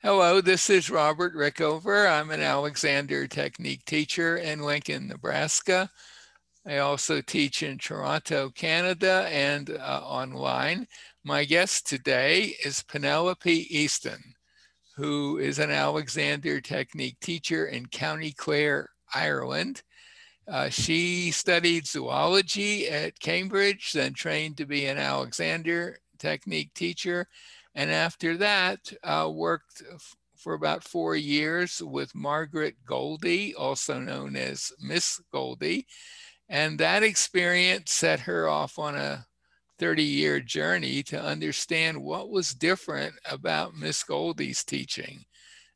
Hello, this is Robert Rickover. I'm an Alexander Technique teacher in Lincoln, Nebraska. I also teach in Toronto, Canada, and uh, online. My guest today is Penelope Easten, who is an Alexander Technique teacher in County Clare, Ireland. Uh, she studied zoology at Cambridge, then trained to be an Alexander Technique teacher, and after that, uh, worked for about four years with Margaret Goldie, also known as Miss Goldie. And that experience set her off on a 30 year journey to understand what was different about Miss Goldie's teaching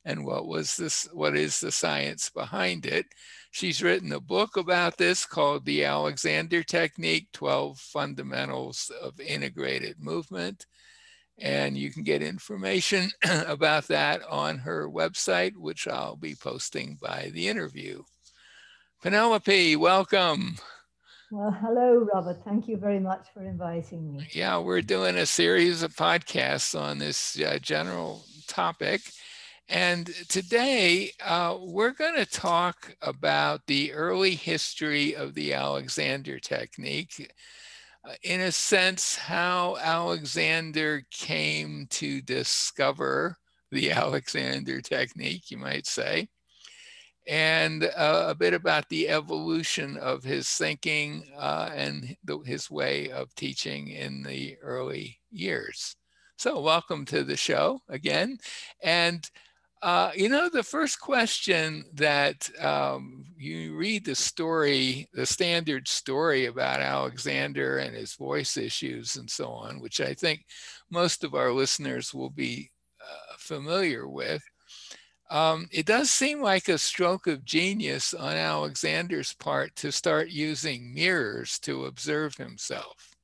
and what was this what is the science behind it she's written a book about this called the alexander technique 12 fundamentals of integrated movement and you can get information about that on her website, which I'll be posting by the interview. Penelope, welcome. Well, hello, Robert. Thank you very much for inviting me. Yeah, we're doing a series of podcasts on this uh, general topic. And today uh, we're going to talk about the early history of the Alexander technique in a sense, how Alexander came to discover the Alexander technique, you might say, and uh, a bit about the evolution of his thinking uh, and the, his way of teaching in the early years. So, welcome to the show again. And uh, you know, the first question that um, you read the story, the standard story about Alexander and his voice issues and so on, which I think most of our listeners will be uh, familiar with. Um, it does seem like a stroke of genius on Alexander's part to start using mirrors to observe himself.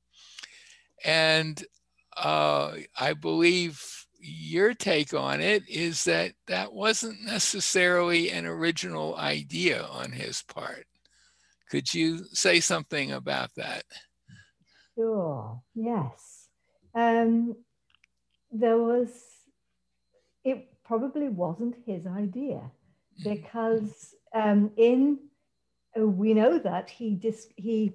And uh, I believe your take on it is that that wasn't necessarily an original idea on his part. Could you say something about that? Sure, yes. Um, there was, it probably wasn't his idea mm-hmm. because um, in, uh, we know that he, dis, he,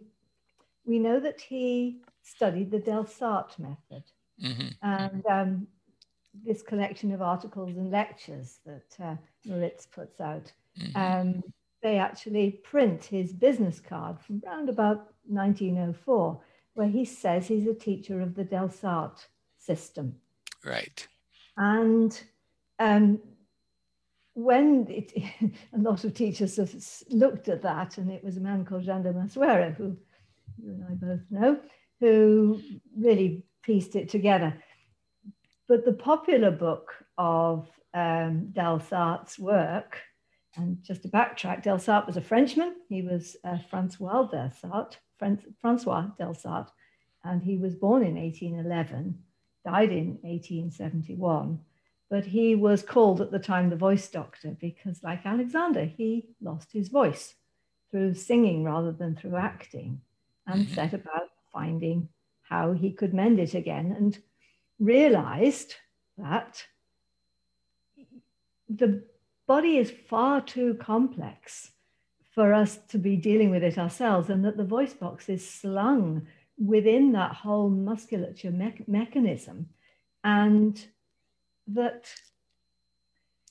we know that he studied the Del Delsarte method. Mm-hmm. And um, this collection of articles and lectures that uh, Mouritz puts out. Mm-hmm. Um, they actually print his business card from around about 1904, where he says he's a teacher of the Delsarte system. Right. And um, when it, a lot of teachers have looked at that, and it was a man called Jean de Massuera, who you and I both know, who really pieced it together. But the popular book of um, Delsarte's work, and just to backtrack, Delsarte was a Frenchman. He was uh, Francois Delsarte, Francois Delsarte, and he was born in 1811, died in 1871. But he was called at the time the voice doctor because, like Alexander, he lost his voice through singing rather than through acting and mm-hmm. set about finding how he could mend it again. And realized that the body is far too complex for us to be dealing with it ourselves, and that the voice box is slung within that whole musculature me- mechanism, and that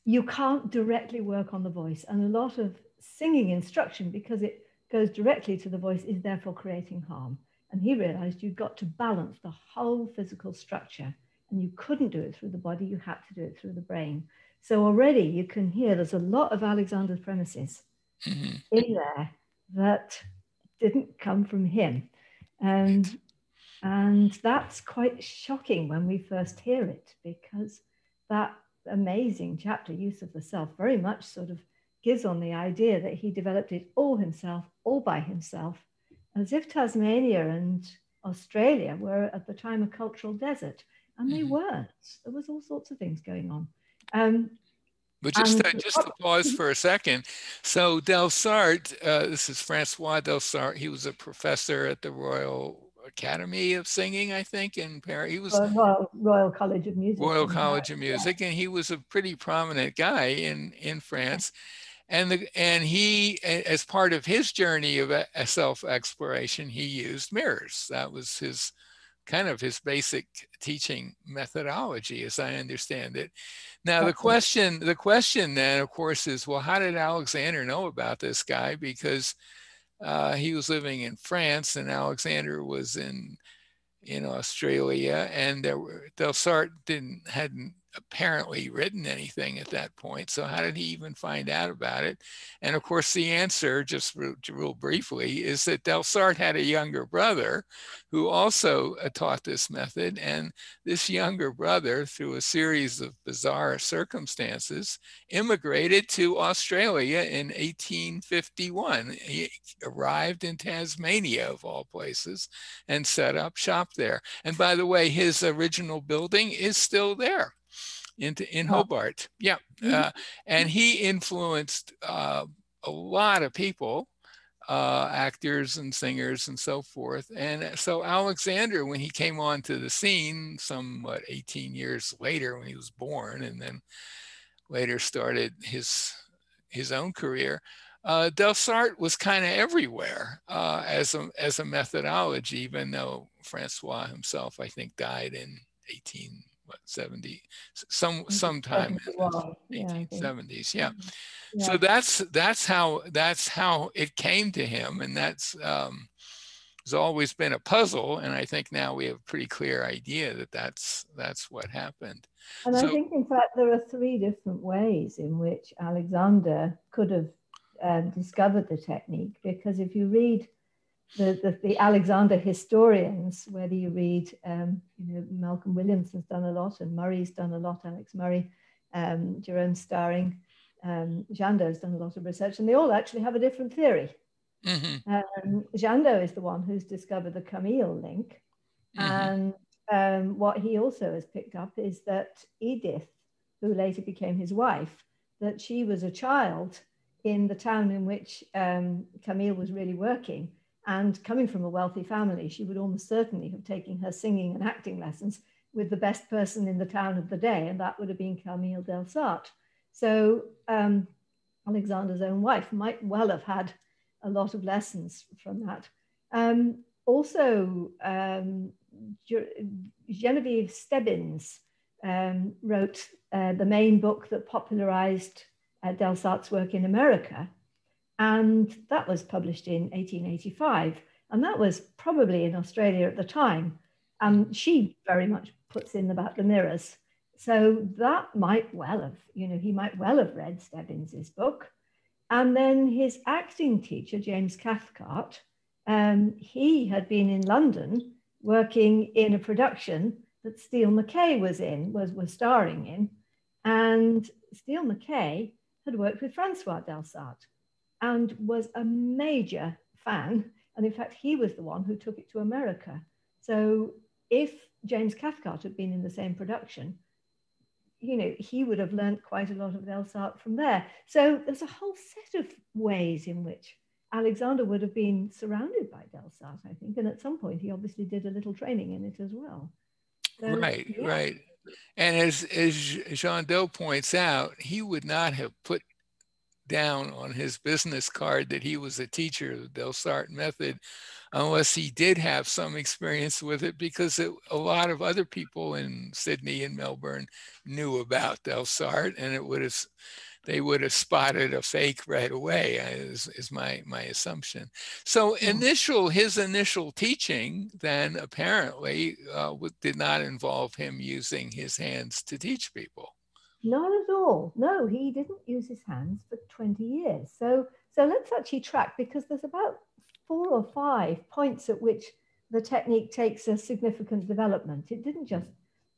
you can't directly work on the voice. And a lot of singing instruction, because it goes directly to the voice, is therefore creating harm. And he realized you've got to balance the whole physical structure. And you couldn't do it through the body, you had to do it through the brain. So already you can hear there's a lot of Alexander's premises mm-hmm. in there that didn't come from him. And, and that's quite shocking when we first hear it because that amazing chapter, Use of the Self, very much sort of gives on the idea that he developed it all himself, all by himself, as if Tasmania and Australia were at the time a cultural desert, and they mm-hmm. weren't. There was all sorts of things going on. Um, but just, uh, just to pause for a second. So Delsarte, uh, this is Francois Delsarte. He was a professor at the Royal Academy of Singing, I think, in Paris. He was Royal, Royal College of Music. Royal College of Music, yeah. and he was a pretty prominent guy in in France. And the and he, as part of his journey of self exploration, he used mirrors. That was his kind of his basic teaching methodology, as I understand it. Now, the question, the question then, of course, is, well, how did Alexander know about this guy? Because uh, he was living in France, and Alexander was in in Australia, and there were Delsarte didn't hadn't apparently written anything at that point. So how did he even find out about it? And of course, the answer, just real, briefly, is that Delsarte had a younger brother who also uh, taught this method. And this younger brother, through a series of bizarre circumstances, immigrated to Australia in 1851. He arrived in Tasmania, of all places, and set up shop there. And by the way, his original building is still there into in Hobart. Yeah, mm-hmm. uh, and he influenced uh, a lot of people, uh, actors and singers and so forth. And so Alexander, when he came onto the scene, somewhat 18 years later, when he was born, and then later started his his own career. Uh, Delsarte was kind of everywhere uh, as a as a methodology, even though Francois himself, I think, died in 18 what 70 some sometime in the 1870s yeah. yeah. so that's that's how that's how it came to him and that's um has always been a puzzle and i think now we have a pretty clear idea that that's that's what happened and so, i think in fact there are three different ways in which alexander could have um, discovered the technique because if you read the, the, the, Alexander historians, whether you read, um, you know, Malcolm Williamson's done a lot and Murray's done a lot, Alex Murray, um, Jeroen Staring, um, has done a lot of research, and they all actually have a different theory. Mm-hmm. Um, Jandot is the one who's discovered the Camille link. Mm-hmm. And um, what he also has picked up is that Edith, who later became his wife, that she was a child in the town in which um, Camille was really working and coming from a wealthy family, she would almost certainly have taken her singing and acting lessons with the best person in the town of the day, and that would have been Camille Delsarte. So um, Alexander's own wife might well have had a lot of lessons from that. Um, also, um, Genevieve Stebbins um, wrote uh, the main book that popularized uh, work in America, and that was published in 1885. And that was probably in Australia at the time. And she very much puts in about the mirrors. So that might well have, you know, he might well have read Stebbins's book. And then his acting teacher, James Cathcart, um, he had been in London working in a production that Steele MacKaye was in, was, was starring in. And Steele MacKaye had worked with Francois Delsarte and was a major fan. And in fact, he was the one who took it to America. So if James Cathcart had been in the same production, you know, he would have learned quite a lot of Delsarte from there. So there's a whole set of ways in which Alexander would have been surrounded by Delsarte, I think. And at some point, he obviously did a little training in it as well. So, right, yeah. right. And as, as Jandot points out, he would not have put down on his business card that he was a teacher of the Delsarte method unless he did have some experience with it because it, a lot of other people in Sydney and Melbourne knew about Delsarte and it would have they would have spotted a fake right away is, is my my assumption. So initial his initial teaching then apparently uh, did not involve him using his hands to teach people not at all. No, he didn't use his hands for 20 years. So, so let's actually track because there's about four or five points at which the technique takes a significant development. It didn't just,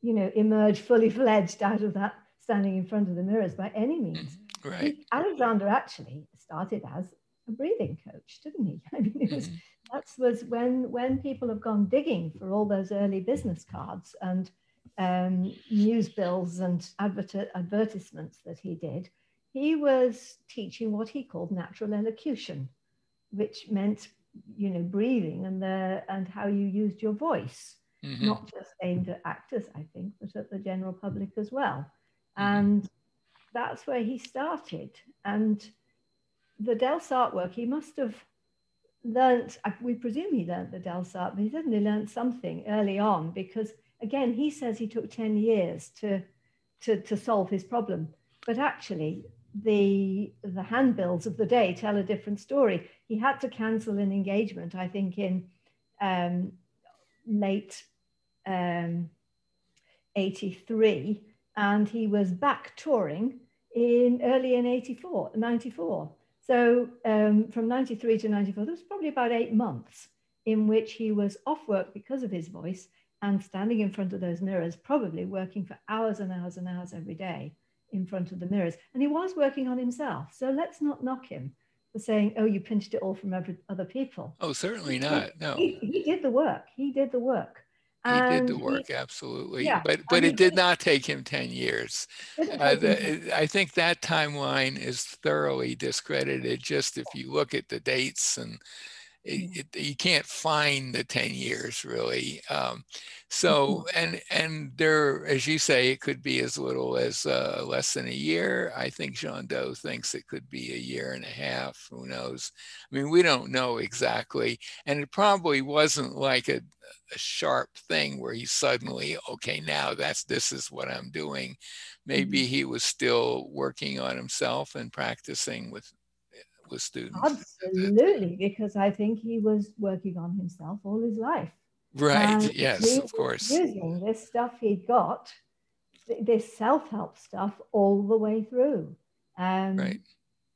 you know, emerge fully fledged out of that standing in front of the mirrors by any means. Mm-hmm. Right. He, Alexander actually started as a breathing coach, didn't he? I mean, it was, mm-hmm. that was when when people have gone digging for all those early business cards and um, news bills and adver- advertisements that he did, he was teaching what he called natural elocution, which meant you know, breathing and the and how you used your voice, mm-hmm. not just aimed at actors, I think, but at the general public as well. Mm-hmm. And that's where he started. And the Delsarte work, he must have learnt, we presume he learnt the Delsarte, but he certainly learnt something early on because, again, he says he took 10 years to, to, to solve his problem. But actually, the, the handbills of the day tell a different story. He had to cancel an engagement, I think, in um, late um, 83, and he was back touring in early in 84, 94. So um, from 93 to 94, there was probably about eight months in which he was off work because of his voice and standing in front of those mirrors, probably working for hours and hours and hours every day in front of the mirrors. And he was working on himself. So let's not knock him for saying, oh, you pinched it all from every, other people. Oh, certainly not. No. He, he did the work. He did the work. He did the work, he, absolutely. Yeah, but but it did not take him 10 years. Uh, the, I think that timeline is thoroughly discredited just if you look at the dates and it, it, you can't find the 10 years really. Um, so, mm-hmm. and, and there, as you say, it could be as little as uh, less than a year. I think John Doe thinks it could be a year and a half. Who knows? I mean, we don't know exactly. And it probably wasn't like a, a sharp thing where he suddenly, okay, now that's, this is what I'm doing. Maybe mm-hmm. he was still working on himself and practicing with with students. Absolutely, because I think he was working on himself all his life. Right. And yes, of course. Using this stuff he got, this self-help stuff, all the way through. Um, right.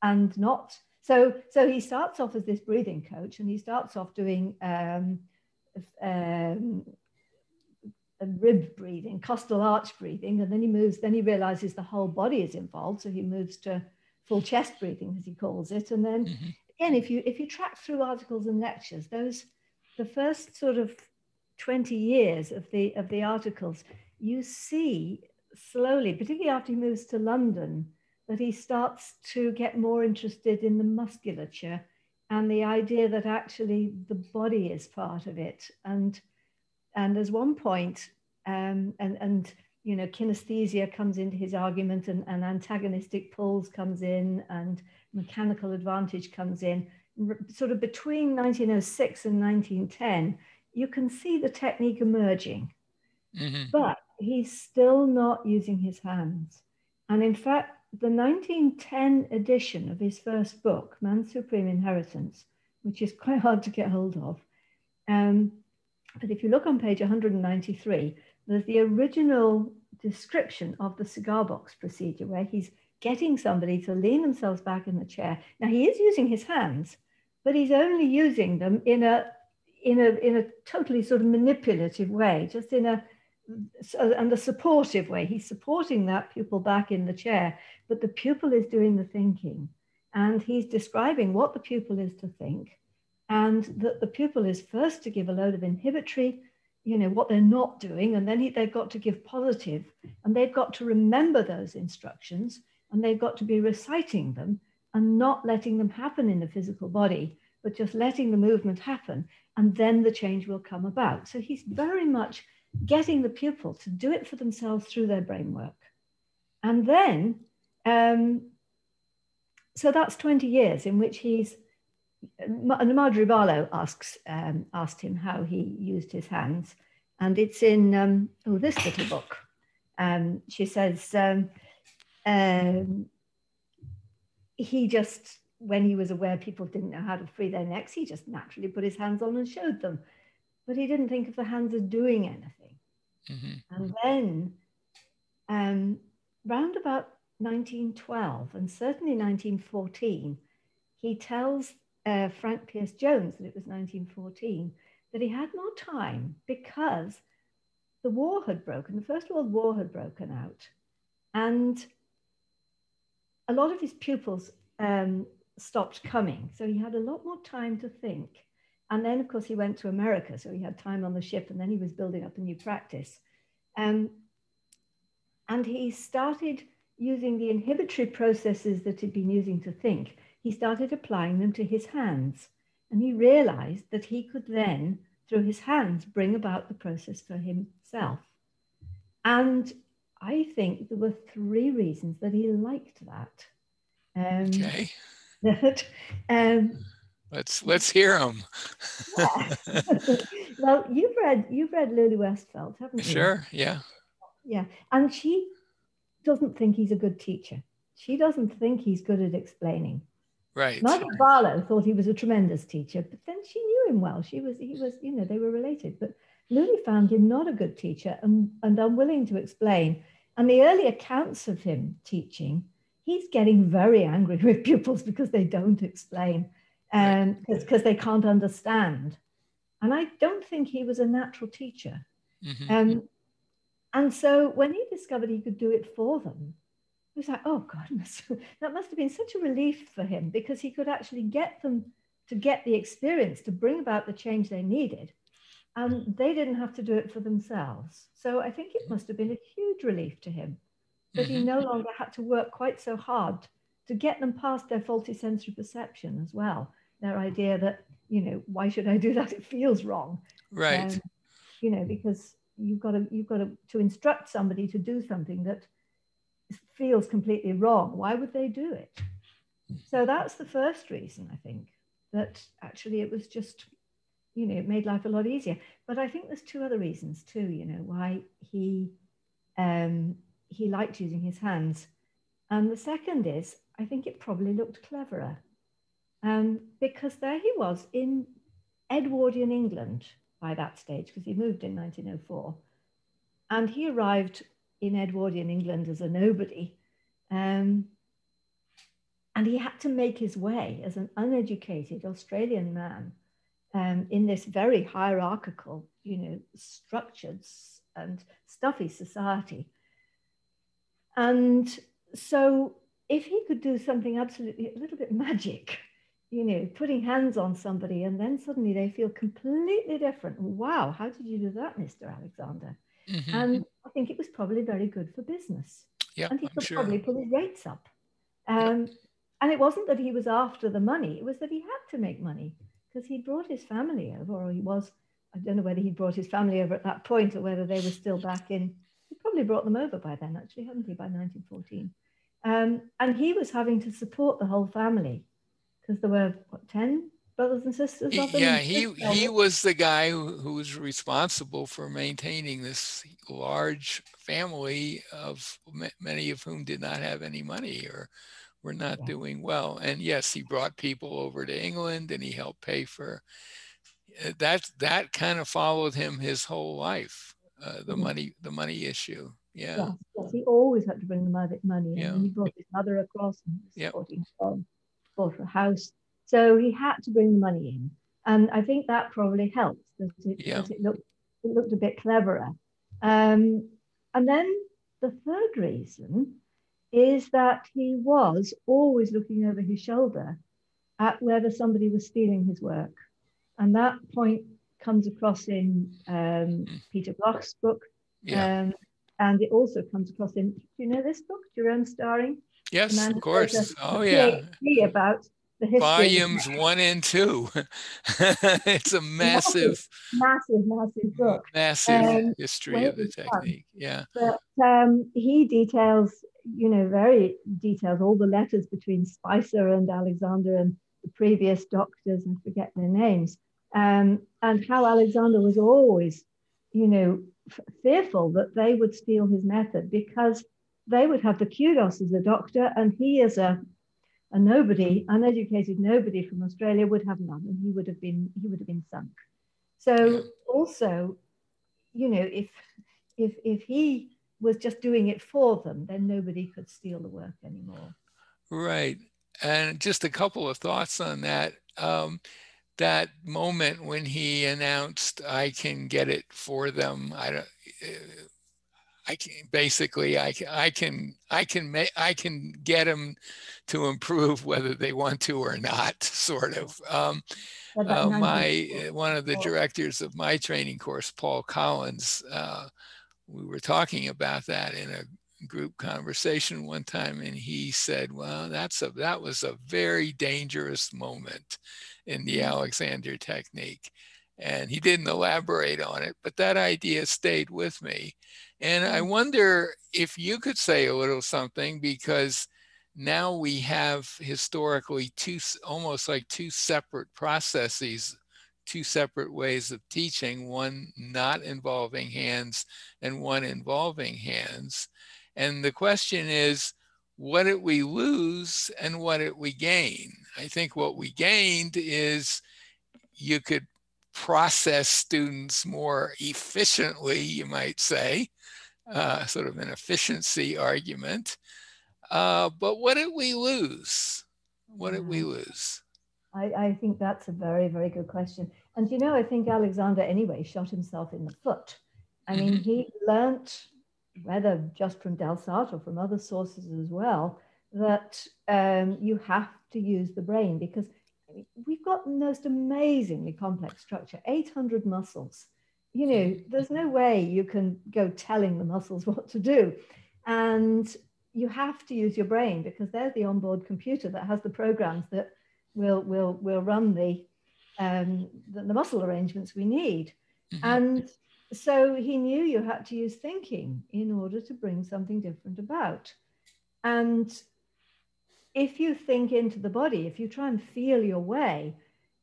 And not so. So he starts off as this breathing coach, and he starts off doing um, um, rib breathing, costal arch breathing, and then he moves. Then he realizes the whole body is involved, so he moves to full chest breathing, as he calls it. And then mm-hmm. again, if you if you track through articles and lectures, those the first sort of 20 years of the of the articles, you see slowly, particularly after he moves to London, that he starts to get more interested in the musculature and the idea that actually the body is part of it. And and there's one point, um, and and you know, kinesthesia comes into his argument and, and antagonistic pulls comes in and mechanical advantage comes in. R- sort of between 1906 and 1910, you can see the technique emerging, mm-hmm. but he's still not using his hands. And in fact, the 1910 edition of his first book, Man's Supreme Inheritance, which is quite hard to get hold of, um, but if you look on page 193, there's the original description of the cigar box procedure where he's getting somebody to lean themselves back in the chair. Now he is using his hands, but he's only using them in a in a in a totally sort of manipulative way, just in a uh, and a supportive way. He's supporting that pupil back in the chair, but the pupil is doing the thinking, and he's describing what the pupil is to think, and that the pupil is first to give a load of inhibitory you know what they're not doing and then they've got to give positive and they've got to remember those instructions and they've got to be reciting them and not letting them happen in the physical body but just letting the movement happen and then the change will come about. So he's very much getting the pupil to do it for themselves through their brain work. And then um, so that's 20 years in which he's Marjorie Barlow asks um, asked him how he used his hands, and it's in um, oh this little book. Um, she says um, um, he just when he was aware people didn't know how to free their necks, he just naturally put his hands on and showed them, but he didn't think of the hands as doing anything. Mm-hmm. And then, um, round about 1912 and certainly 1914, he tells uh, Frank Pierce Jones that it was 1914, that he had more time because the war had broken, the First World War had broken out, and a lot of his pupils um, stopped coming. So he had a lot more time to think. And then, of course, he went to America, so he had time on the ship, and then he was building up a new practice. Um, and he started using the inhibitory processes that he'd been using to think he started applying them to his hands. And he realized that he could then, through his hands, bring about the process for himself. And I think there were three reasons that he liked that. Um, okay. That, um, let's let's hear them. yeah. well, you've read you've read Lulie Westfeldt, haven't you? Sure. Yeah. Yeah, and she doesn't think he's a good teacher. She doesn't think he's good at explaining. Right. Margaret Barlow thought he was a tremendous teacher, but then she knew him well. She was, he was, you know, they were related. But Lulie found him not a good teacher and, and unwilling to explain. And the early accounts of him teaching, he's getting very angry with pupils because they don't explain and um, because they can't understand. And I don't think he was a natural teacher. Mm-hmm. Um, and so when he discovered he could do it for them, he was like, oh goodness, that must have been such a relief for him because he could actually get them to get the experience to bring about the change they needed. And they didn't have to do it for themselves. So I think it must have been a huge relief to him that mm-hmm. he no longer had to work quite so hard to get them past their faulty sensory perception as well. Their idea that, you know, why should I do that? It feels wrong. Right. Um, you know, because you've got to you've got to, to instruct somebody to do something that feels completely wrong why would they do it? So that's the first reason i think that actually it was just you know it made life a lot easier. But i think there's two other reasons too you know why he um he liked using his hands. And the second is i think it probably looked cleverer. Um, because there he was in edwardian england by that stage because he moved in 1904. And he arrived in Edwardian England as a nobody. Um, and he had to make his way as an uneducated Australian man um, in this very hierarchical, you know, structured and stuffy society. And so if he could do something absolutely a little bit magic, you know, putting hands on somebody and then suddenly they feel completely different. Wow, how did you do that, Mr. Alexander? Mm-hmm. And I think it was probably very good for business. Yeah, and he could sure. probably put his rates up. Um, yep. And it wasn't that he was after the money, it was that he had to make money because he brought his family over, or he was, I don't know whether he brought his family over at that point or whether they were still back in, he probably brought them over by then, actually, hadn't he, by 1914. Um, and he was having to support the whole family because there were what, 10 brothers and sisters yeah he he was the guy who, who was responsible for maintaining this large family of many of whom did not have any money or were not yeah. doing well and yes he brought people over to england and he helped pay for uh, that that kind of followed him his whole life uh, the mm-hmm. money the money issue yeah yes, yes, he always had to bring the money yeah. and he brought his mother across and supporting yep bought a house. So he had to bring the money in. And I think that probably helped that it, yeah. that it, looked, it looked a bit cleverer. Um, and then the third reason is that he was always looking over his shoulder at whether somebody was stealing his work. And that point comes across in um, hmm. Peter Bloch's book. Yeah. Um, and it also comes across in, do you know this book, Jeroen Staring? Yes, of course. Oh, yeah. About. Volumes one and two. it's a massive, massive, massive book. Massive um, history of the technique. Fun. Yeah. But um, he details, you know, very details all the letters between Spicer and Alexander and the previous doctors, and forget their names, um, and how Alexander was always, you know, f- fearful that they would steal his method because they would have the kudos as a doctor, and he as a a nobody, uneducated nobody from Australia would have none, and he would have been he would have been sunk. So also, you know, if if if he was just doing it for them, then nobody could steal the work anymore. Right, and just a couple of thoughts on that. Um, that moment when he announced, "I can get it for them," I don't. Uh, I can basically I can I can I can make I can get them to improve whether they want to or not, sort of. Um, uh, my uh, one of the directors of my training course, Paul Collins, uh, we were talking about that in a group conversation one time and he said, well, that's a, that was a very dangerous moment in the mm-hmm. Alexander technique. And he didn't elaborate on it, but that idea stayed with me. And I mm-hmm. wonder if you could say a little something because now we have historically two, almost like two separate processes two separate ways of teaching, one not involving hands and one involving hands. And the question is, what did we lose and what did we gain? I think what we gained is you could process students more efficiently, you might say, uh, sort of an efficiency argument. Uh, but what did we lose? What did we mm. lose? I, I think that's a very, very good question. And you know, I think Alexander anyway shot himself in the foot. I mean, mm-hmm. he learnt, whether just from Delsarte or from other sources as well, that um, you have to use the brain because we've got the most amazingly complex structure 800 muscles. You know, there's no way you can go telling the muscles what to do. And you have to use your brain because there's the onboard computer that has the programs that will will will run the um, the, the, muscle arrangements we need. Mm-hmm. And so he knew you had to use thinking in order to bring something different about. And if you think into the body, if you try and feel your way,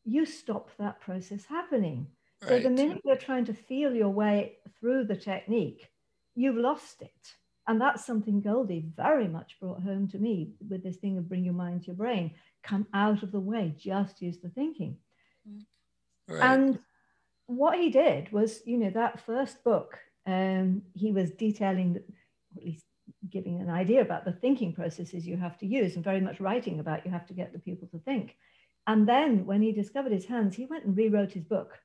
you stop that process happening. Right. So the minute you're trying to feel your way through the technique, you've lost it. And that's something Goldie very much brought home to me with this thing of bring your mind to your brain. Come out of the way, just use the thinking. Right. And what he did was, you know, that first book, um, he was detailing, at least giving an idea about the thinking processes you have to use, and very much writing about you have to get the pupil to think. And then when he discovered his hands, he went and rewrote his book.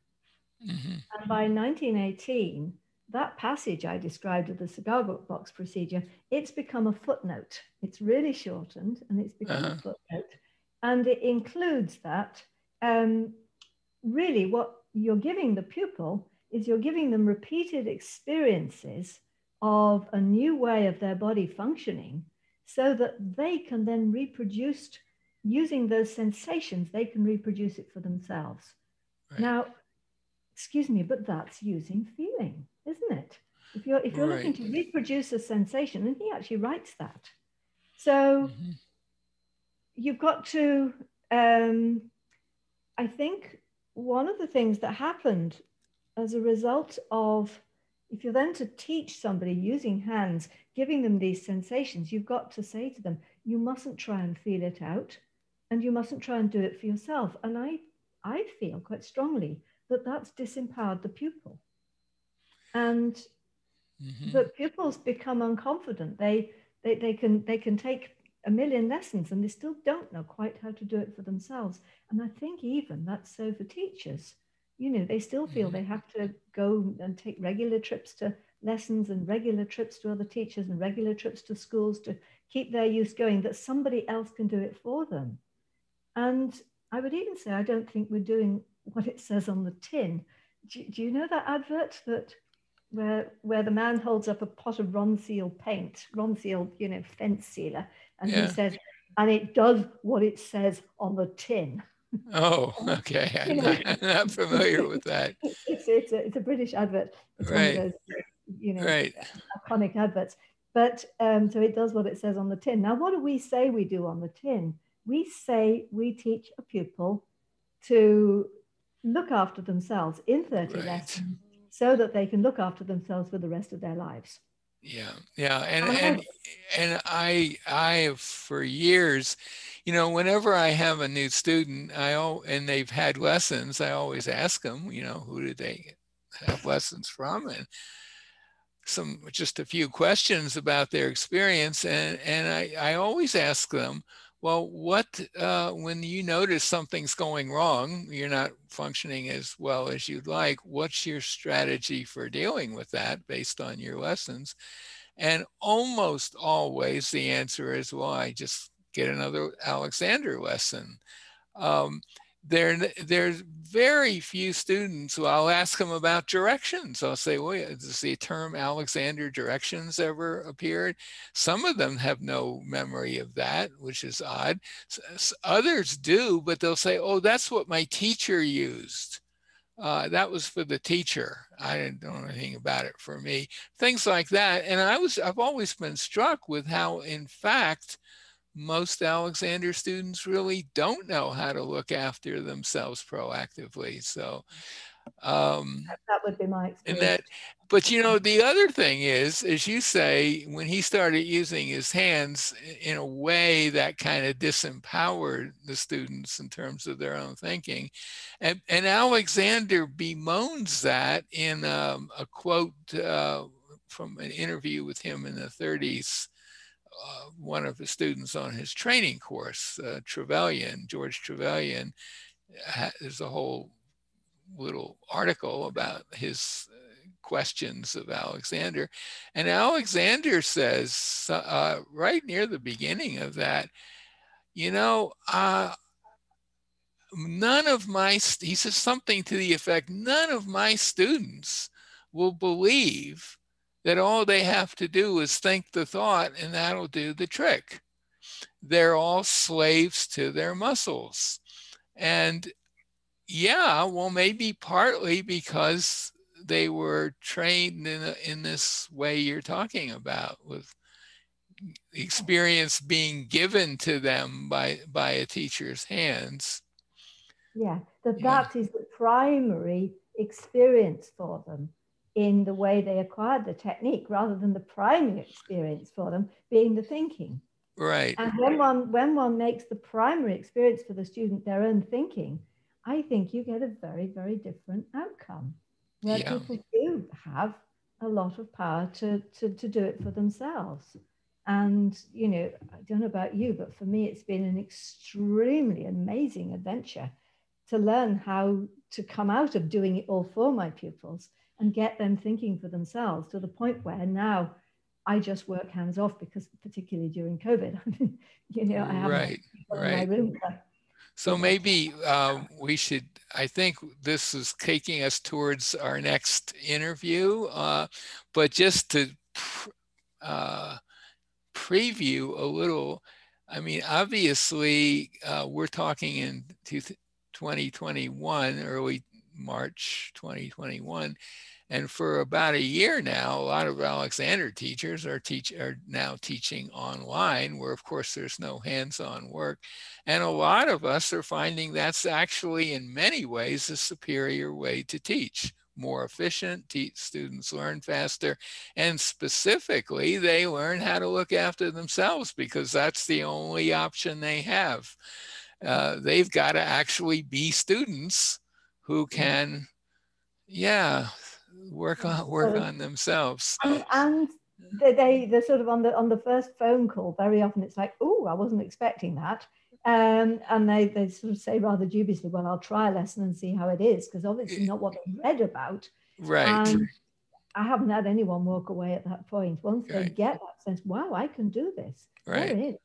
Mm-hmm. And by 1918, that passage I described of the cigar box procedure, it's become a footnote. It's really shortened and it's become uh-huh. a footnote. And it includes that um, really what you're giving the pupil is you're giving them repeated experiences of a new way of their body functioning so that they can then reproduce using those sensations they can reproduce it for themselves right. now excuse me but that's using feeling isn't it if you're if you're right. looking to reproduce a sensation and he actually writes that so mm-hmm. you've got to um, i think one of the things that happened as a result of if you're then to teach somebody using hands, giving them these sensations, you've got to say to them, you mustn't try and feel it out and you mustn't try and do it for yourself. And I, I feel quite strongly that that's disempowered the pupil. And mm-hmm. the pupils become unconfident. They, they, they, can, they can take a million lessons and they still don't know quite how to do it for themselves. And I think even that's so for teachers. You know, they still feel mm-hmm. they have to go and take regular trips to lessons and regular trips to other teachers and regular trips to schools to keep their use going, that somebody else can do it for them. And I would even say, I don't think we're doing what it says on the tin. Do, do you know that advert that where where the man holds up a pot of Ronseal paint, Ronseal, you know, fence sealer, and yeah. he says, and it does what it says on the tin. Oh, okay. I'm, not, I'm not, familiar with that. It's, it's, a, it's a British advert. It's right. one of those, you know, right. iconic adverts. But um, so it does what it says on the tin. Now, what do we say we do on the tin? We say we teach a pupil to look after themselves in 30 right. lessons so that they can look after themselves for the rest of their lives. Yeah, yeah, and and and I I have for years, you know, whenever I have a new student, I and they've had lessons, I always ask them, you know, who did they have lessons from, and some just a few questions about their experience, and and I I always ask them, well, what uh, when you notice something's going wrong, you're not functioning as well as you'd like, what's your strategy for dealing with that based on your lessons? And almost always the answer is, well, I just get another Alexander lesson. Um, there, there's very few students who I'll ask them about directions. I'll say, well, does the term Alexander directions ever appeared? Some of them have no memory of that, which is odd. Others do, but they'll say, oh, that's what my teacher used. Uh, that was for the teacher. I didn't know anything about it for me. Things like that. And I was, I've always been struck with how, in fact, most Alexander students really don't know how to look after themselves proactively. So um, that would be my experience. And that, but you know, the other thing is, as you say, when he started using his hands in a way that kind of disempowered the students in terms of their own thinking, and, and Alexander bemoans that in um, a quote uh, from an interview with him in the 30s uh, one of the students on his training course, uh, Trevelyan, George Trevelyan, there's a whole little article about his uh, questions of Alexander. And Alexander says, uh, right near the beginning of that, you know, uh, none of my, he says something to the effect, none of my students will believe that all they have to do is think the thought and that'll do the trick. They're all slaves to their muscles. And yeah, well, maybe partly because they were trained in, in this way you're talking about with experience being given to them by, by a teacher's hands. Yeah, that yeah. that is the primary experience for them in the way they acquired the technique rather than the primary experience for them being the thinking. Right. And when one when one makes the primary experience for the student their own thinking, I think you get a very, very different outcome where yeah. people do have a lot of power to, to, to do it for themselves. And, you know, I don't know about you, but for me, it's been an extremely amazing adventure to learn how to come out of doing it all for my pupils and get them thinking for themselves to the point where now I just work hands off because particularly during COVID, you know, I have right, right. my room. So maybe uh, we should, I think this is taking us towards our next interview, uh, but just to uh, preview a little, I mean, obviously uh, we're talking in 2021, early March 2021, and for about a year now, a lot of Alexander teachers are teach are now teaching online, where of course there's no hands-on work. And a lot of us are finding that's actually in many ways a superior way to teach more efficient, teach students learn faster, and specifically they learn how to look after themselves because that's the only option they have. Uh, they've got to actually be students who can, yeah, work on work on themselves. And, and they, they they're sort of on the on the first phone call. Very often it's like, oh, I wasn't expecting that. Um, and they, they sort of say rather dubiously, well, I'll try a lesson and see how it is, because obviously not what they read about. Right. And I haven't had anyone walk away at that point. Once right. they get that sense, wow, I can do this. Right.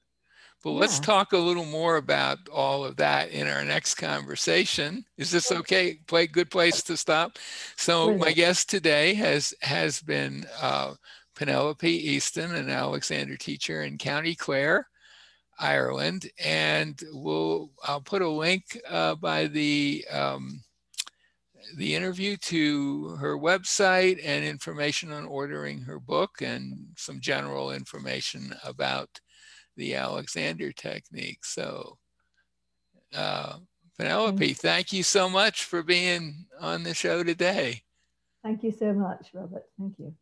Well, yeah. let's talk a little more about all of that in our next conversation. Is this okay? Play good place to stop. So my guest today has has been uh, Penelope Easten, an Alexander teacher in County Clare, Ireland, and we'll I'll put a link uh, by the um, the interview to her website and information on ordering her book and some general information about the Alexander technique. So, uh, Penelope, thank you so much for being on the show today. Thank you so much, Robert. Thank you.